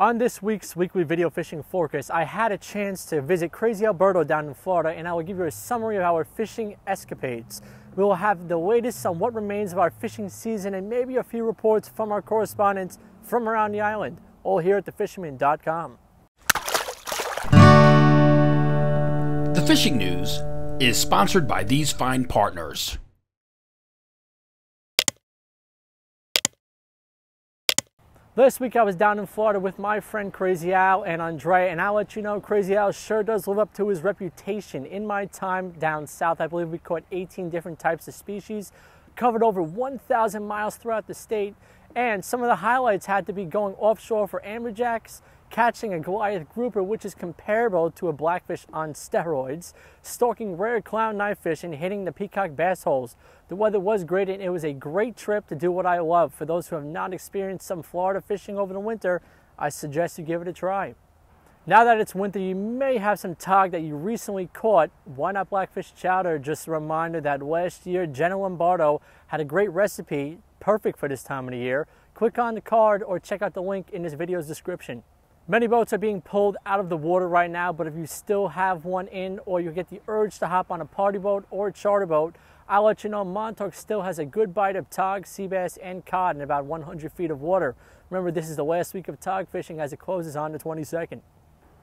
On this week's weekly video fishing forecast, I had a chance to visit Crazy Alberto down in Florida, and I will give you a summary of our fishing escapades. We will have the latest on what remains of our fishing season and maybe a few reports from our correspondents from around the island, all here at thefisherman.com. The fishing news is sponsored by these fine partners. Last week I was down in Florida with my friend Crazy Al and Andre, and I'll let you know Crazy Al sure does live up to his reputation. In my time down south, I believe we caught 18 different types of species, covered over 1,000 miles throughout the state, and some of the highlights had to be going offshore for amberjacks catching a Goliath grouper, which is comparable to a blackfish on steroids, stalking rare clown knifefish, and hitting the peacock bass holes. The weather was great, and it was a great trip to do what I love. For those who have not experienced some Florida fishing over the winter, I suggest you give it a try. Now that it's winter, you may have some tog that you recently caught. Why not blackfish chowder? Just a reminder that last year, Jenna Lombardo had a great recipe, perfect for this time of the year. Click on the card or check out the link in this video's description. Many boats are being pulled out of the water right now, but if you still have one in or you get the urge to hop on a party boat or a charter boat, I'll let you know Montauk still has a good bite of tog, sea bass, and cod in about 100 feet of water. Remember, this is the last week of tog fishing as it closes on the 22nd.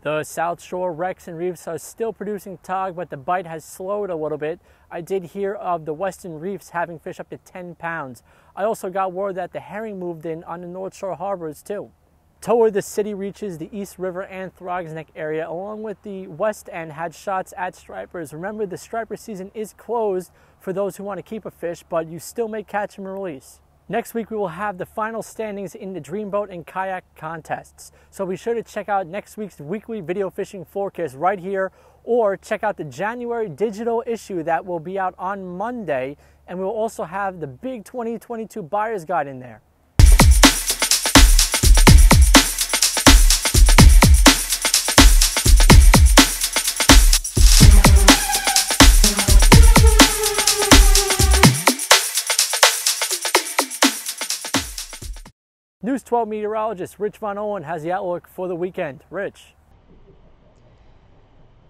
The South Shore wrecks and reefs are still producing tog, but the bite has slowed a little bit. I did hear of the Western reefs having fish up to 10 pounds. I also got word that the herring moved in on the North Shore harbors too. Toward the city reaches the East River and Throgs Neck area, along with the West End had shots at stripers. Remember, the striper season is closed for those who want to keep a fish, but you still may catch them and release. Next week, we will have the final standings in the Dreamboat and Kayak contests. So be sure to check out next week's weekly video fishing forecast right here, or check out the January digital issue that will be out on Monday. And we'll also have the big 2022 buyer's guide in there. News 12 meteorologist Rich Von Ohlen has the outlook for the weekend. Rich.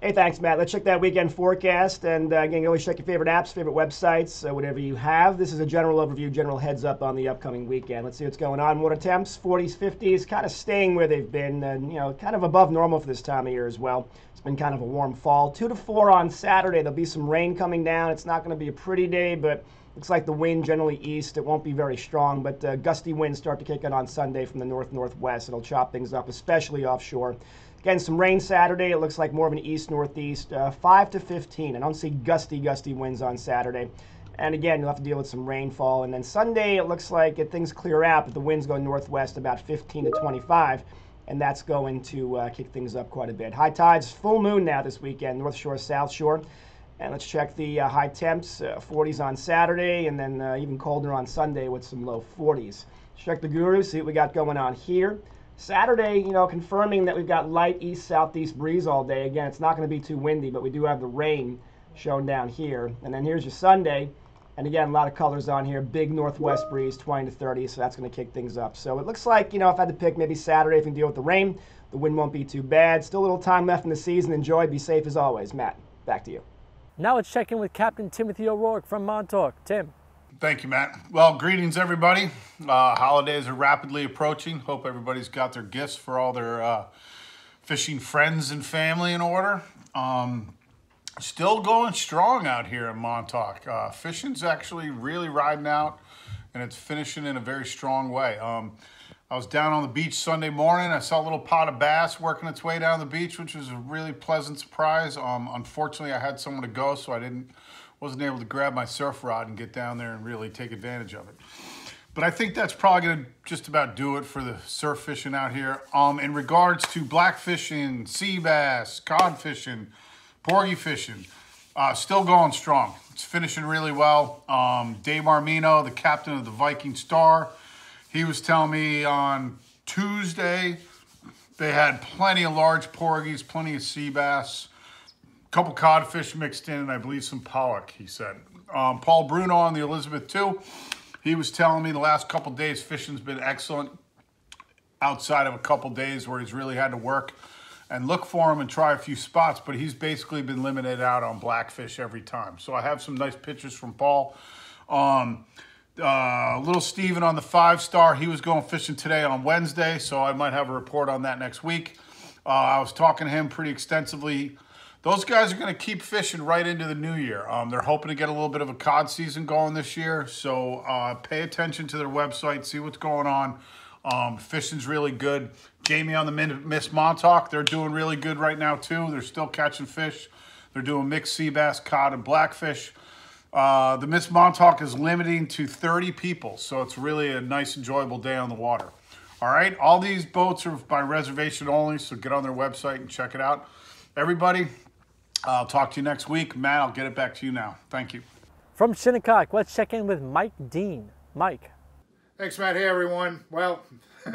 Hey, thanks, Matt. Let's check that weekend forecast. And uh, again, always check your favorite apps, favorite websites, uh, whatever you have. This is a general overview, general heads up on the upcoming weekend. Let's see what's going on. Water temps, 40s, 50s, kind of staying where they've been, and you know, kind of above normal for this time of year as well. It's been kind of a warm fall. Two to four on Saturday. There'll be some rain coming down. It's not going to be a pretty day, but Looks like the wind generally east. It won't be very strong, but uh, gusty winds start to kick in on Sunday from the north northwest. It'll chop things up, especially offshore. Again, some rain Saturday. It looks like more of an east northeast, uh, 5 to 15. I don't see gusty, gusty winds on Saturday. And again, you'll have to deal with some rainfall. And then Sunday, it looks like it, things clear out, but the winds go northwest about 15 to 25 and that's going to uh, kick things up quite a bit. High tides, full moon now this weekend, North Shore, South Shore. And let's check the uh, high temps, uh, 40s on Saturday, and then uh, even colder on Sunday with some low 40s. Check the Guru, see what we got going on here. Saturday, you know, confirming that we've got light east-southeast breeze all day. Again, it's not going to be too windy, but we do have the rain shown down here. And then here's your Sunday. And again, a lot of colors on here. Big northwest breeze, 20 to 30, so that's going to kick things up. So it looks like, you know, if I had to pick maybe Saturday if you can deal with the rain, the wind won't be too bad. Still a little time left in the season. Enjoy. Be safe as always. Matt, back to you. Now let's check in with Captain Timothy O'Rourke from Montauk. Tim. Thank you, Matt. Well, greetings, everybody. Uh, holidays are rapidly approaching. Hope everybody's got their gifts for all their uh, fishing friends and family in order. Um, still going strong out here in Montauk. Uh, fishing's actually really riding out, and it's finishing in a very strong way. Um, I was down on the beach Sunday morning. I saw a little pot of bass working its way down the beach, which was a really pleasant surprise. Um, unfortunately, I had somewhere to go, so I didn't wasn't able to grab my surf rod and get down there and really take advantage of it. But I think that's probably going to just about do it for the surf fishing out here. Um, in regards to black fishing, sea bass, cod fishing, porgy fishing, uh, still going strong. It's finishing really well. Um, Dave Armino, the captain of the Viking Star, he was telling me on Tuesday they had plenty of large porgies, plenty of sea bass, a couple codfish mixed in, and I believe some pollock, he said. Um, Paul Bruno on the Elizabeth too. He was telling me the last couple days fishing's been excellent. outside of a couple days where he's really had to work and look for him and try a few spots, but he's basically been limited out on blackfish every time. So I have some nice pictures from Paul. Um, uh, little Steven on the five star, he was going fishing today on Wednesday, so I might have a report on that next week. Uh, I was talking to him pretty extensively. Those guys are going to keep fishing right into the new year. Um, they're hoping to get a little bit of a cod season going this year, so uh, pay attention to their website, see what's going on. Um, fishing's really good. Jamie on the Miss Montauk, they're doing really good right now too. They're still catching fish. They're doing mixed sea bass, cod, and blackfish. Uh, the Miss Montauk is limiting to 30 people, so it's really a nice, enjoyable day on the water. All right, all these boats are by reservation only, so get on their website and check it out. Everybody, I'll talk to you next week. Matt, I'll get it back to you now. Thank you. From Shinnecock, let's check in with Mike Dean. Mike. Thanks, Matt. Hey, everyone. Well,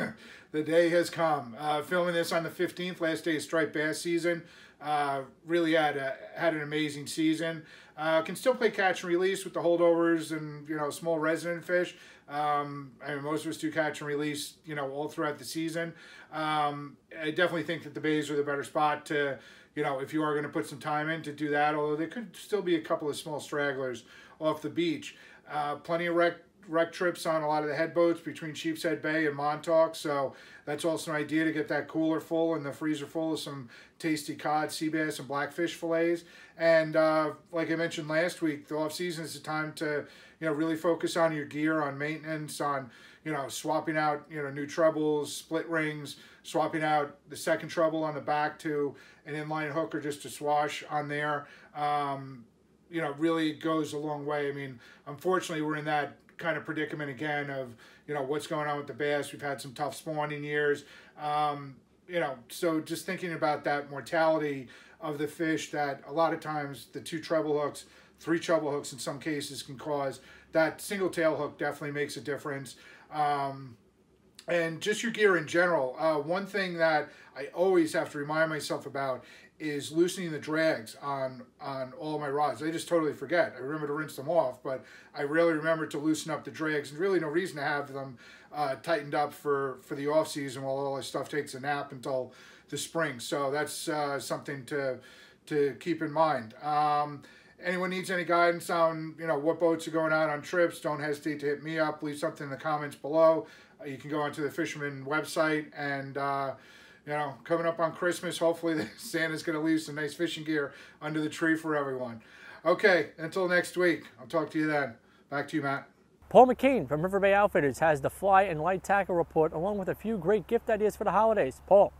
the day has come. Uh, filming this on the 15th, last day of striped bass season. Uh, really had a, had an amazing season. Uh, can still play catch and release with the holdovers and you know small resident fish. Um, I mean, most of us do catch and release, you know, all throughout the season. Um, I definitely think that the bays are the better spot to, you know, if you are going to put some time in to do that. Although there could still be a couple of small stragglers off the beach. Uh, plenty of rec rec trips on a lot of the head boats between Sheepshead Bay and Montauk. So that's also an idea to get that cooler full and the freezer full of some tasty cod, sea bass, and blackfish fillets. And uh, like I mentioned last week, the off season is the time to you know really focus on your gear, on maintenance, on you know swapping out you know new trebles, split rings, swapping out the second treble on the back to an inline hook or just a swash on there. Um, you know, really goes a long way. I mean, unfortunately, we're in that kind of predicament again of you know what's going on with the bass. We've had some tough spawning years. Um, you know, so just thinking about that mortality of the fish that a lot of times the two treble hooks, three treble hooks in some cases can cause. That single tail hook definitely makes a difference. Um, and just your gear in general. Uh, one thing that I always have to remind myself about is loosening the drags on on all my rods. I just totally forget. I remember to rinse them off, but I really remember to loosen up the drags. And really no reason to have them uh, tightened up for, for the off season while all this stuff takes a nap until the spring. So that's uh, something to to keep in mind. Um, anyone needs any guidance on you know what boats are going out on trips, don't hesitate to hit me up. Leave something in the comments below. You can go onto the Fisherman website and uh, you know, coming up on Christmas, hopefully Santa's going to leave some nice fishing gear under the tree for everyone. Okay, until next week. I'll talk to you then. Back to you, Matt. Paul McCain from River Bay Outfitters has the fly and light tackle report along with a few great gift ideas for the holidays. Paul.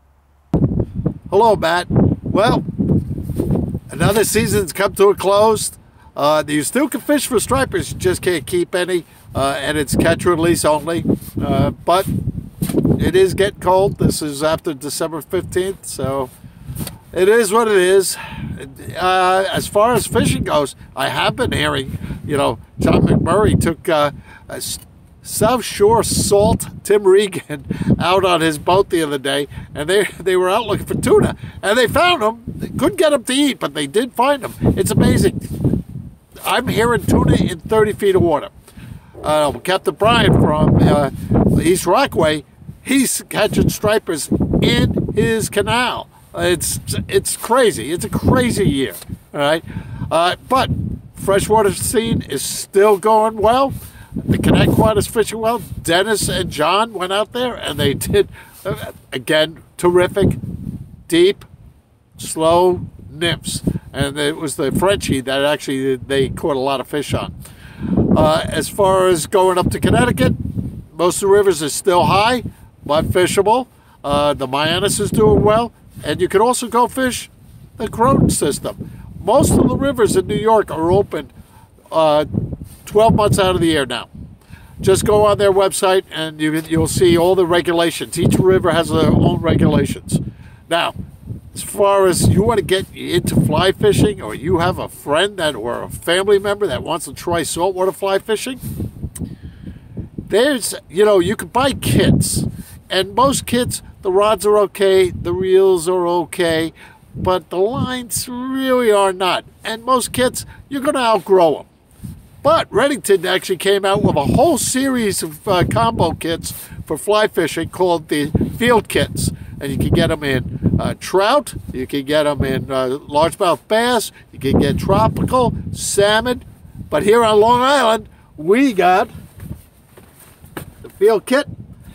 Hello, Matt. Well, another season's come to a close. Uh, you still can fish for stripers, you just can't keep any, uh, and it's catch release only. Uh, but it is getting cold. This is after December 15th, so it is what it is. Uh, as far as fishing goes, I have been hearing, you know, John McMurray took uh, South Shore Salt Tim Regan out on his boat the other day, and they they were out looking for tuna, and they found them. They couldn't get them to eat, but they did find them. It's amazing. I'm hearing tuna in 30 feet of water. Uh, Captain Brian from uh, East Rockaway he's catching stripers in his canal. It's it's crazy. It's a crazy year. All right, uh, but freshwater scene is still going well. The Connecticut is fishing well. Dennis and John went out there and they did uh, again terrific, deep, slow nymphs, and it was the Frenchie that actually they caught a lot of fish on. Uh, as far as going up to Connecticut, most of the rivers are still high but fishable. Uh, the Mianus is doing well, and you can also go fish the Croton system. Most of the rivers in New York are open uh, 12 months out of the year now. Just go on their website and you, you'll see all the regulations. Each river has their own regulations. Now, as far as you want to get into fly fishing or you have a friend that or a family member that wants to try saltwater fly fishing, there's, you know, you can buy kits and most kits, the rods are okay, the reels are okay, but the lines really are not. And most kits, you're going to outgrow them. But Redington actually came out with a whole series of uh, combo kits for fly fishing called the field kits. And you can get them in uh, trout, you can get them in uh, largemouth bass, you can get tropical, salmon. But here on Long Island, we got the field kit.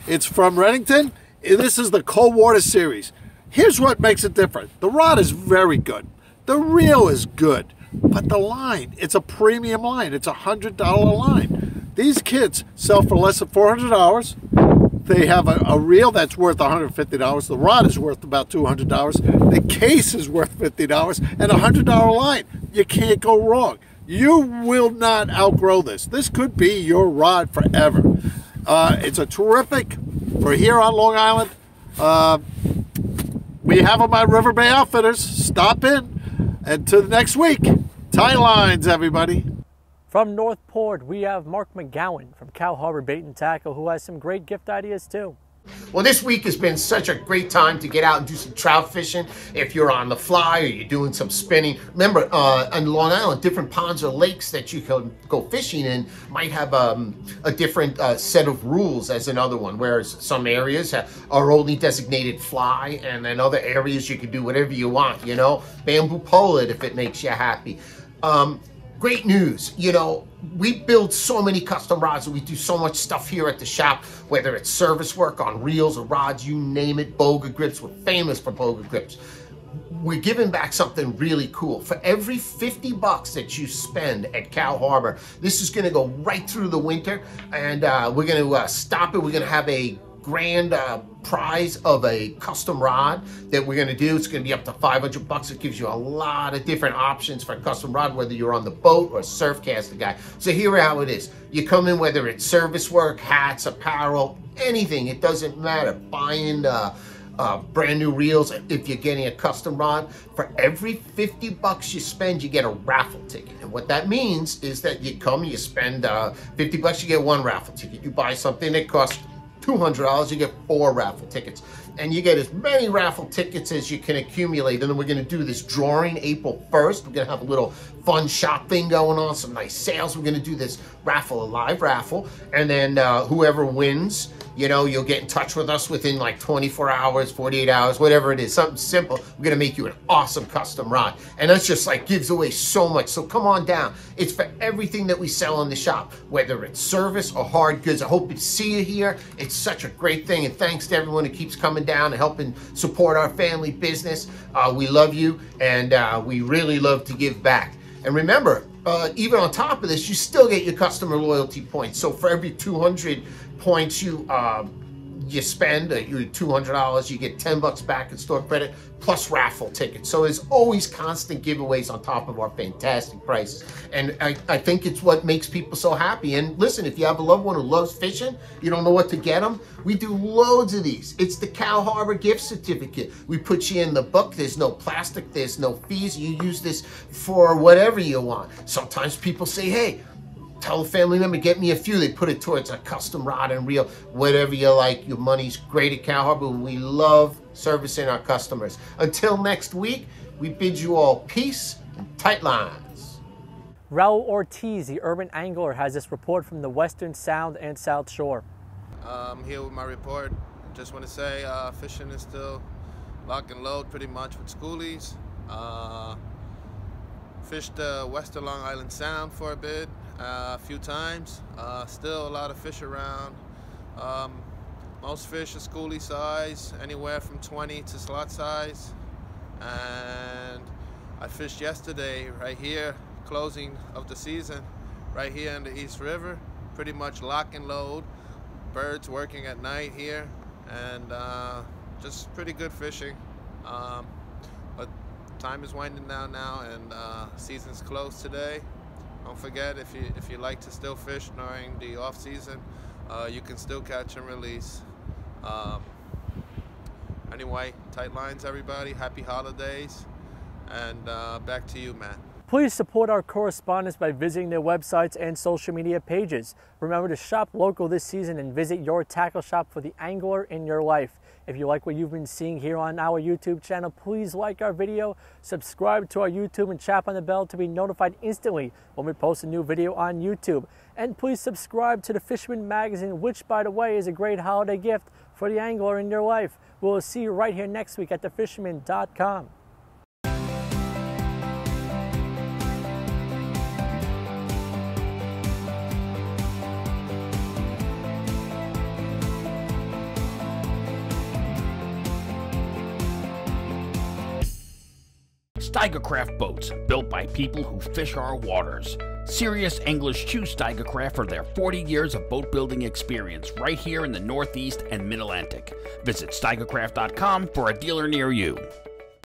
It's from Redington. This is the cold water series. Here's what makes it different. The rod is very good. The reel is good. But the line, it's a premium line. It's a $100 line. These kits sell for less than $400. They have a, a reel that's worth $150. The rod is worth about $200. The case is worth $50 and a $100 line. You can't go wrong. You will not outgrow this. This could be your rod forever. Uh, it's a terrific, for here on Long Island, uh, we have them at River Bay Outfitters. Stop in. And to the next week, tie lines, everybody. From Northport, we have Mark McGowan from Cow Harbor Bait and Tackle, who has some great gift ideas too. Well, this week has been such a great time to get out and do some trout fishing. If you're on the fly or you're doing some spinning, remember uh, on Long Island, different ponds or lakes that you can go fishing in might have um, a different uh, set of rules as another one. Whereas some areas are only designated fly, and in other areas you can do whatever you want. You know, bamboo pole it if it makes you happy. Um, great news. You know, we build so many custom rods and we do so much stuff here at the shop, whether it's service work on reels or rods, you name it, Boga grips. We're famous for Boga grips. We're giving back something really cool. For every 50 bucks that you spend at Cow Harbor, this is gonna go right through the winter and uh, we're gonna uh, stop it. We're gonna have a grand uh, prize of a custom rod that we're going to do. It's going to be up to 500 bucks. It gives you a lot of different options for a custom rod, whether you're on the boat or surf casting guy. So here how it is. You come in, whether it's service work, hats, apparel, anything. It doesn't matter. Buying uh, uh, brand new reels if you're getting a custom rod. For every 50 bucks you spend, you get a raffle ticket. And what that means is that you come, you spend uh, 50 bucks, you get one raffle ticket. You buy something that costs $200, you get four raffle tickets. And you get as many raffle tickets as you can accumulate. And then we're gonna do this drawing April 1st. We're gonna have a little fun shop thing going on, some nice sales. We're gonna do this raffle, a live raffle. And then uh, whoever wins, you know, you'll get in touch with us within like 24 hours, 48 hours, whatever it is, something simple. We're gonna make you an awesome custom rod. And that's just like gives away so much. So come on down. It's for everything that we sell in the shop, whether it's service or hard goods. I hope to see you here. It's such a great thing. And thanks to everyone who keeps coming down and helping support our family business. Uh, we love you and uh, we really love to give back. And remember, uh, even on top of this, you still get your customer loyalty points. So for every 200 points you um, you spend, uh, you $200, you get 10 bucks back in store credit plus raffle tickets. So there's always constant giveaways on top of our fantastic prices. And I, I think it's what makes people so happy. And listen, if you have a loved one who loves fishing, you don't know what to get them, we do loads of these. It's the Cow Harbor gift certificate. We put you in the book. There's no plastic, there's no fees. You use this for whatever you want. Sometimes people say, hey, tell a family member, get me a few. They put it towards a custom rod and reel, whatever you like. Your money's great at Cow Harbor. We love servicing our customers. Until next week, we bid you all peace and tight lines. Raul Ortiz, the urban angler, has this report from the Western Sound and South Shore. I'm here with my report. Just want to say uh, fishing is still lock and load pretty much with schoolies. Uh, fished the Western Long Island Sound for a bit uh, a few times. Uh, still a lot of fish around. Um, most fish are schoolie size, anywhere from 20 to slot size. And I fished yesterday right here, closing of the season, right here in the East River. Pretty much lock and load. Birds working at night here, and uh, just pretty good fishing. Um, but time is winding down now, and uh, season's closed today. Don't forget, if you if you like to still fish during the off season, uh, you can still catch and release. Um, anyway, tight lines, everybody. Happy holidays, and uh, back to you, Matt. Please support our correspondents by visiting their websites and social media pages. Remember to shop local this season and visit your tackle shop for the angler in your life. If you like what you've been seeing here on our YouTube channel, please like our video, subscribe to our YouTube, and tap on the bell to be notified instantly when we post a new video on YouTube. And please subscribe to the Fisherman Magazine, which, by the way, is a great holiday gift for the angler in your life. We'll see you right here next week at thefisherman.com. Steigercraft boats, built by people who fish our waters. Serious anglers choose Steigercraft for their 40 years of boat building experience right here in the Northeast and Mid Atlantic. Visit steigercraft.com for a dealer near you.